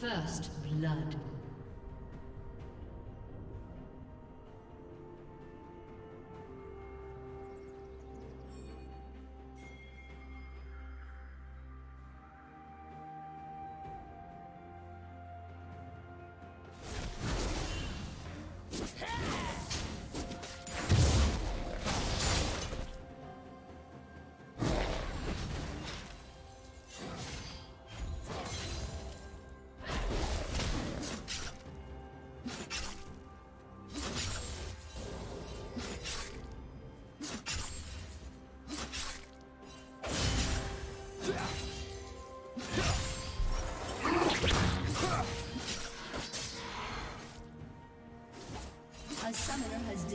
First blood.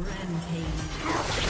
Rampage.